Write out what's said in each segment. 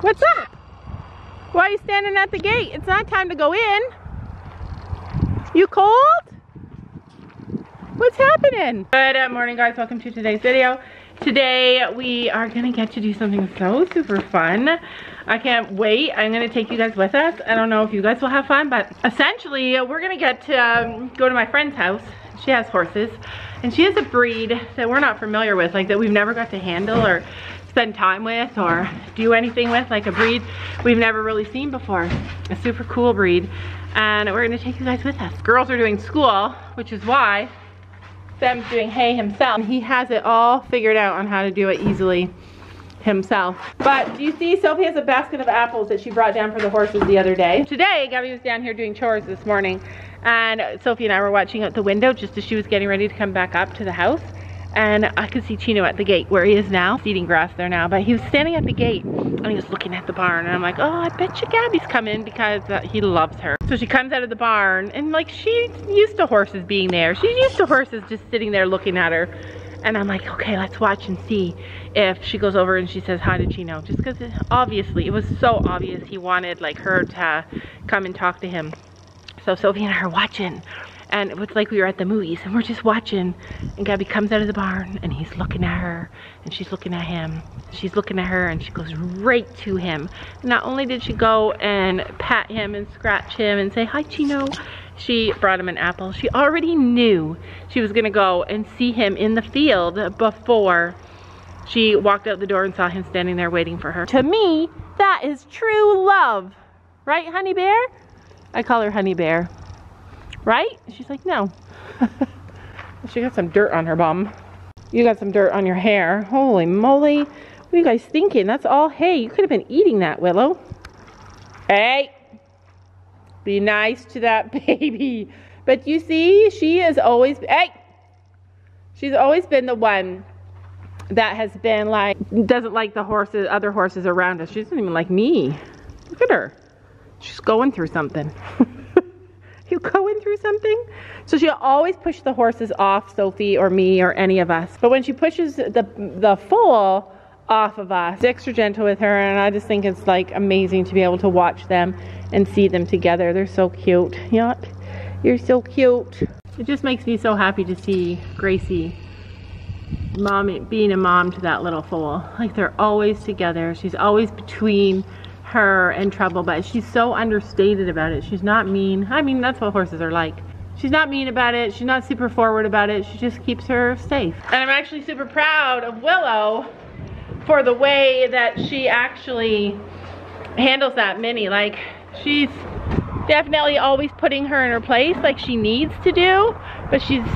What's up? Why are you standing at the gate? It's not time to go in. You cold? What's happening? Good morning guys, welcome to today's video. Today we are gonna get to do something so super fun. I can't wait. I'm gonna take you guys with us. I don't know if you guys will have fun, but essentially we're gonna get to um, go to my friend's house. She has horses and she has a breed that we're not familiar with, like that we've never got to handle or spend time with or do anything with, like a breed we've never really seen before. A super cool breed. And we're gonna take you guys with us. Girls are doing school, which is why Sam's doing hay himself. He has it all figured out on how to do it easily himself. But do you see Sophie has a basket of apples that she brought down for the horses the other day. Today, Gabby was down here doing chores this morning and Sophie and I were watching out the window just as she was getting ready to come back up to the house and I could see Chino at the gate where he is now, eating grass there now, but he was standing at the gate and he was looking at the barn and I'm like, oh, I bet you Gabby's coming because uh, he loves her. So she comes out of the barn and like she's used to horses being there. She's used to horses just sitting there looking at her. And I'm like, okay, let's watch and see if she goes over and she says hi to Chino. Just because obviously, it was so obvious he wanted like her to come and talk to him. So Sophie and I are watching and it was like we were at the movies and we're just watching and Gabby comes out of the barn and he's looking at her and she's looking at him. She's looking at her and she goes right to him. Not only did she go and pat him and scratch him and say hi Chino she brought him an apple. She already knew she was gonna go and see him in the field before she walked out the door and saw him standing there waiting for her. To me that is true love. Right honey bear? I call her honey bear Right? She's like, no. she got some dirt on her bum. You got some dirt on your hair. Holy moly. What are you guys thinking? That's all hay. You could have been eating that, Willow. Hey. Be nice to that baby. But you see, she has always, hey. She's always been the one that has been like, doesn't like the horses, other horses around us. She doesn't even like me. Look at her. She's going through something. You going through something? So she'll always push the horses off Sophie or me or any of us. But when she pushes the, the foal off of us, extra gentle with her and I just think it's like amazing to be able to watch them and see them together. They're so cute. Yuck. You're so cute. It just makes me so happy to see Gracie mom being a mom to that little foal. Like they're always together. She's always between her in trouble, but she's so understated about it. She's not mean. I mean, that's what horses are like. She's not mean about it. She's not super forward about it. She just keeps her safe. And I'm actually super proud of Willow for the way that she actually handles that mini. Like, she's definitely always putting her in her place like she needs to do, but she's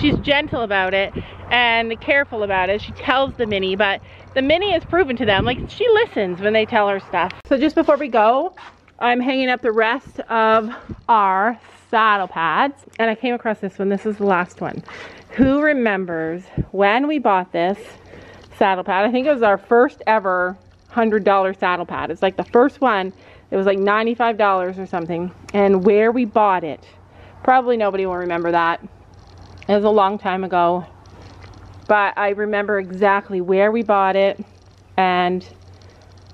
she's gentle about it and careful about it. She tells the mini, but the mini has proven to them, like she listens when they tell her stuff. So just before we go, I'm hanging up the rest of our saddle pads and I came across this one. This is the last one. Who remembers when we bought this saddle pad? I think it was our first ever $100 saddle pad. It's like the first one. It was like $95 or something. And where we bought it, probably nobody will remember that. It was a long time ago but I remember exactly where we bought it and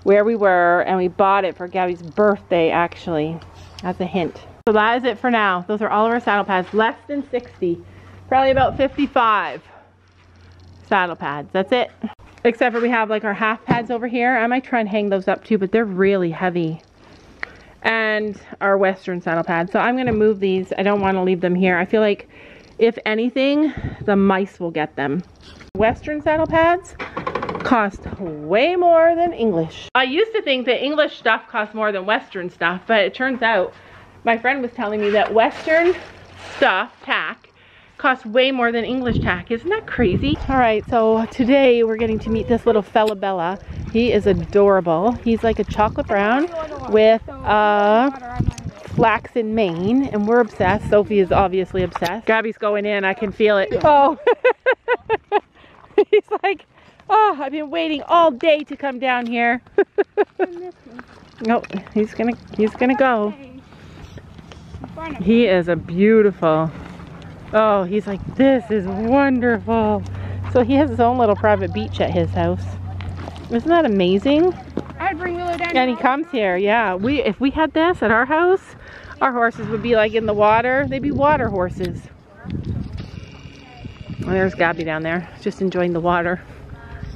where we were and we bought it for Gabby's birthday actually as a hint. So that is it for now. Those are all of our saddle pads. Less than 60. Probably about 55 saddle pads. That's it. Except for we have like our half pads over here. I might try and hang those up too, but they're really heavy. And our western saddle pads. So I'm going to move these. I don't want to leave them here. I feel like if anything, the mice will get them. Western saddle pads cost way more than English. I used to think that English stuff cost more than Western stuff, but it turns out my friend was telling me that Western stuff, tack, costs way more than English tack. Isn't that crazy? All right, so today we're getting to meet this little Falabella. He is adorable. He's like a chocolate brown with a flaxen mane, and we're obsessed. Sophie is obviously obsessed. Gabby's going in, I can feel it. Oh, he's like, oh, I've been waiting all day to come down here. no, oh, he's gonna, he's gonna go. He is a beautiful, oh, he's like, this is wonderful. So he has his own little private beach at his house. Isn't that amazing? I'd bring Willow down And he comes here, yeah. We If we had this at our house, our horses would be like in the water. They'd be water horses. Oh, there's Gabby down there, just enjoying the water.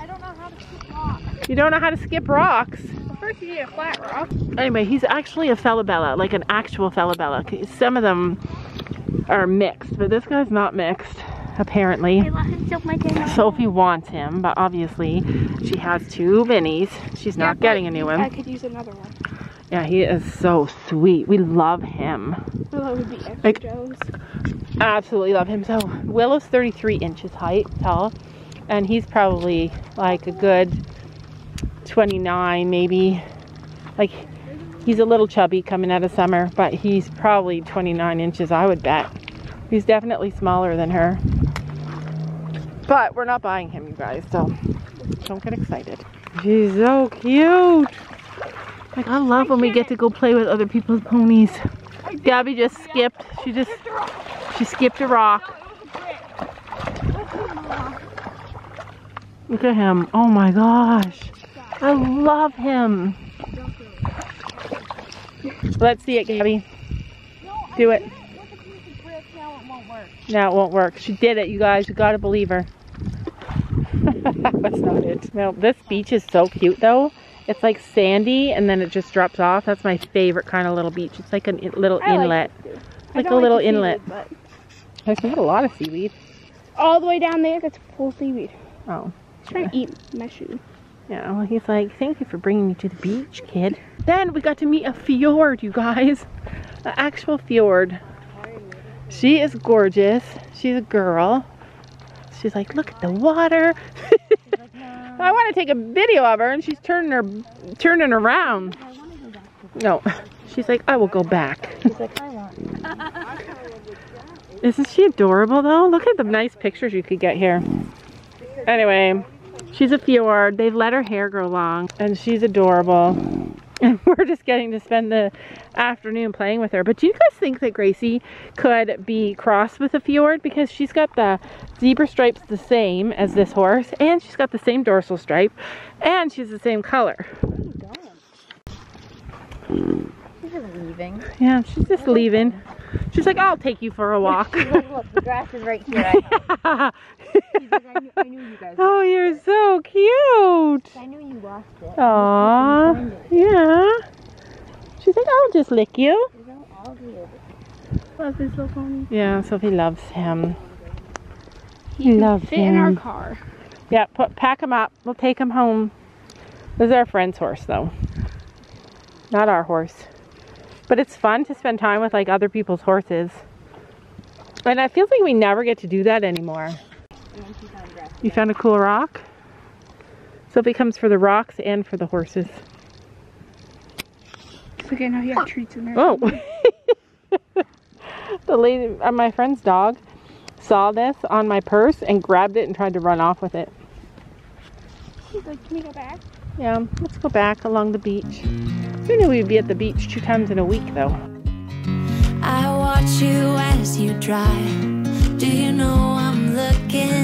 I don't know how to skip rocks. You don't know how to skip rocks. Well, first you need a flat rock. Anyway, he's actually a Falabella, like an actual Falabella. Some of them are mixed, but this guy's not mixed, apparently. I let him steal my. Sophie wants him, but obviously she has two minis. She's not getting a new one. I could use another one. Yeah, he is so sweet. We love him. Would be extra Like- jealous. Absolutely love him. So Willow's 33 inches height, tall, and he's probably like a good 29, maybe. Like he's a little chubby coming out of summer, but he's probably 29 inches, I would bet. He's definitely smaller than her. But we're not buying him, you guys, so don't get excited. She's so cute. Like I love when we get to go play with other people's ponies. Gabby just skipped. She just she skipped a rock. Look at him. Oh my gosh. I love him. Let's see it, Gabby. Do it. Now it won't work. She did it, you guys. You gotta believe her. That's not it. No, this beach is so cute though. It's like sandy and then it just drops off. That's my favorite kind of little beach. It's like a little I inlet. too. Like a little seaweed, inlet. but There's not a lot of seaweed. all the way down there, that's full seaweed. Oh. He's trying to eat my shoe. Yeah, well, he's like, thank you for bringing me to the beach, kid. Then we got to meet a fjord, you guys. An actual fjord. She is gorgeous. She's a girl. She's like, look at the water. I want to take a video of her, and she's turning her, turning around. No, she's like, I will go back. He's like, I want. Isn't she adorable though? Look at the nice pictures you could get here. Anyway, she's a fjord. They've let her hair grow long and she's adorable. And we're just getting to spend the afternoon playing with her. But do you guys think that Gracie could be crossed with a fjord? Because she's got the zebra stripes the same as this horse and she's got the same dorsal stripe and she's the same color. She's just leaving. Yeah, she's just leaving. She's like, I'll take you for a walk. Look, the grass is right here. she's like, I, knew, I knew you guys. oh, you're so cute. I knew you lost it. Aw, yeah. She said, I'll just lick you. You know, I'll do it. Love this little pony. Yeah, Sophie loves him. He Loves fit in our him. car. Yeah, put, pack him up. We'll take him home. This is our friend's horse, though. Not our horse. But it's fun to spend time with like other people's horses. And it feels like we never get to do that anymore. And she found grass. You found a cool rock? Sophie comes for the rocks and for the horses. It's okay, now you have treats in there. Oh. the lady, uh, my friend's dog, saw this on my purse and grabbed it and tried to run off with it. He's like, can we go back? Yeah, let's go back along the beach. Who knew we'd be at the beach two times in a week, though? I watch you as you drive. Do you know I'm looking?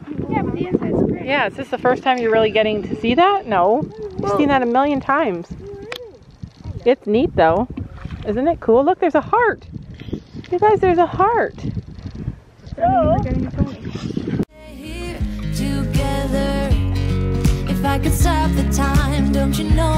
Yeah, but the inside's great. Yeah, is this the first time you're really getting to see that? No. You've seen that a million times. It's neat, though. Isn't it cool? Look, there's a heart. You guys, there's a heart. We're getting a pony. stay here together? If I could stop the time, don't you know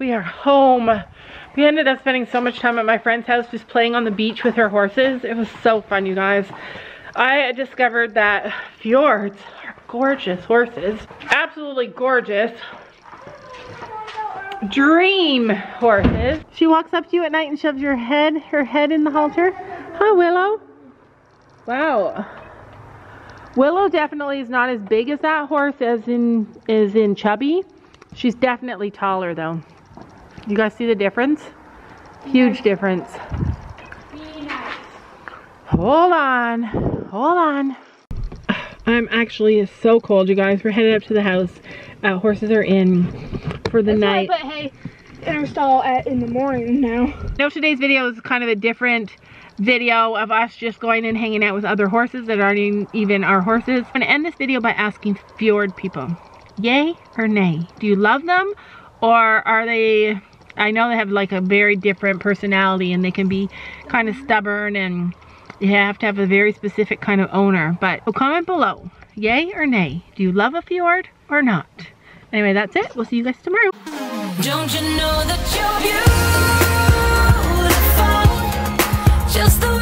we are home. We ended up spending so much time at my friend's house just playing on the beach with her horses. It was so fun, you guys. I discovered that fjords are gorgeous horses. Absolutely gorgeous. Dream horses. She walks up to you at night and shoves your head, her head in the halter. Hi, Willow. Wow. Willow definitely is not as big as that horse as in is in Chubby. She's definitely taller though. You guys see the difference? Huge difference. Hold on. Hold on. I'm actually so cold, you guys. We're headed up to the house. Uh, horses are in for the night. But hey, in our stall at in the morning now. I know today's video is kind of a different video of us just going and hanging out with other horses that aren't even- even our horses. I'm gonna end this video by asking fjord people, yay or nay? Do you love them or are they, I know they have like a very different personality and they can be kind of stubborn and you have to have a very specific kind of owner. But comment below, yay or nay. Do you love a fjord or not? Anyway, that's it. We'll see you guys tomorrow. Don't you know that you're beautiful? Just the